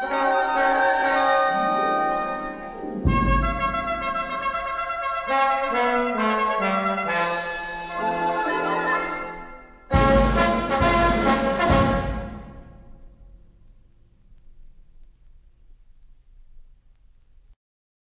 Bye.